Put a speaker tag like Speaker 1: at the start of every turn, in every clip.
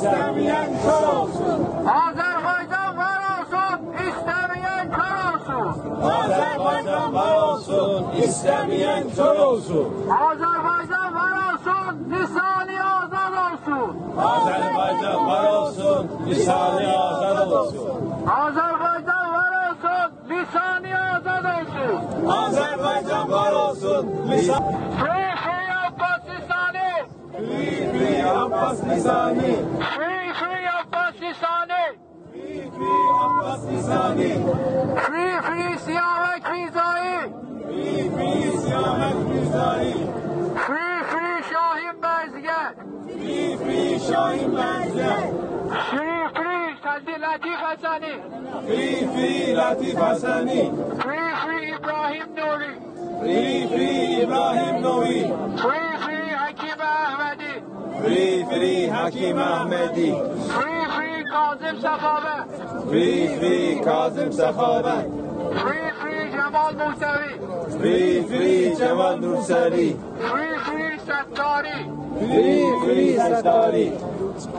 Speaker 1: istemeyen kör olsun.
Speaker 2: Azerbaycan var olsun, istemeyen kör olsun.
Speaker 1: Azerbaycan var olsun, istemeyen kör olsun.
Speaker 2: Azerbaycan var olsun, lisani azad olsun.
Speaker 1: Azerbaycan var olsun, lisanı azad olsun.
Speaker 2: Azerbaycan var olsun, lisani azad olsun.
Speaker 1: Azerbaycan var olsun, lisan...
Speaker 2: Abbas. Free free Abbas Lisani.
Speaker 1: Free, free Abbas Lisani.
Speaker 2: Free free Siyavet Rizai.
Speaker 1: Free, free Siyamet Mirzai.
Speaker 2: Free free Şahin Bezge.
Speaker 1: Free, free Şahin Benzer.
Speaker 2: Free free Sadi Latif Hasani.
Speaker 1: Free, free Latif Hasani.
Speaker 2: Free free İbrahim Nuri.
Speaker 1: Free, free İbrahim Novi.
Speaker 2: Free free Hakim Ahmedi.
Speaker 1: Free, free Hakim Ahmedi.
Speaker 2: Free free Kazım Safabe.
Speaker 1: Free, free Kazım Sefavet.
Speaker 2: Free free Cemal Musevi.
Speaker 1: Free, free Cemal Nurseli.
Speaker 2: Free free Settari.
Speaker 1: Free, free Settari.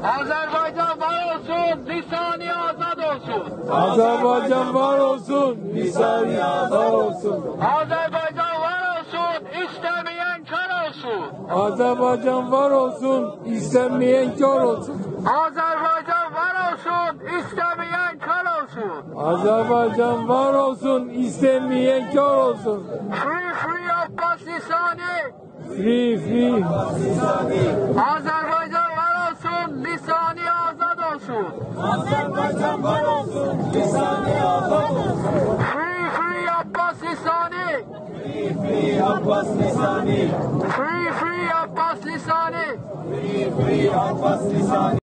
Speaker 2: Azerbaycan var olsun, lisani azad olsun.
Speaker 1: Azerbaycan var olsun, lisanı azad olsun.
Speaker 2: Azerbaycan var olsun, istemeyen kör olsun.
Speaker 3: Azerbaycan var olsun, istenmeyen kör olsun.
Speaker 2: Azerbaycan var olsun, istemeyen kör olsun.
Speaker 3: Azerbaycan var olsun, istenmeyen kör olsun.
Speaker 2: Free free Abbas Lisani.
Speaker 3: Free free.
Speaker 2: Azerbaycan var olsun, lisani azad olsun.
Speaker 1: Azerbaycan var olsun, lisanı azad olsun.
Speaker 2: Free free Abbas Lisani.
Speaker 1: Free, free Abbas Lisani.
Speaker 2: Free free Abbas Lisani.
Speaker 1: Free, free Abbas Lisani.